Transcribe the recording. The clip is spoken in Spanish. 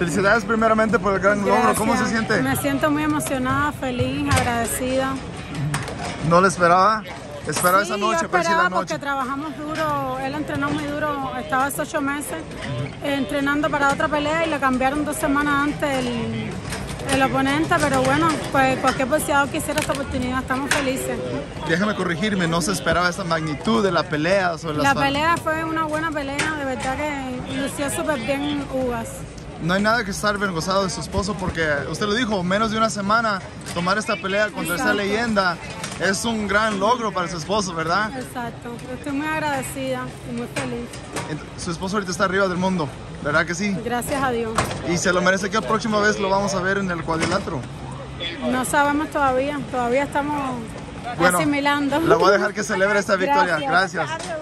Felicidades primeramente por el gran logro. ¿Cómo se Gracias. siente? Me siento muy emocionada, feliz, agradecida. ¿No lo esperaba? Esperaba Sí, esa yo noche, esperaba la noche. porque trabajamos duro, él entrenó muy duro, estaba hace ocho meses eh, entrenando para otra pelea y le cambiaron dos semanas antes el, el oponente, pero bueno, pues cualquier boxeador quisiera esta oportunidad, estamos felices. Déjame corregirme, no se esperaba esta magnitud de la pelea. Sobre las La pelea fue una buena pelea, de verdad que lució súper bien Ugas. No hay nada que estar avergonzado de su esposo porque usted lo dijo, menos de una semana tomar esta pelea contra esa Exacto. leyenda es un gran logro para su esposo, ¿verdad? Exacto, estoy muy agradecida y muy feliz, Su esposo ahorita está arriba del mundo, ¿verdad que sí? gracias a Dios. Y se lo merece que la próxima vez lo vamos a ver en el cuadrilátero. No sabemos todavía, todavía estamos Bueno, asimilando. La voy a dejar que celebre esta victoria. Gracias. Gracias.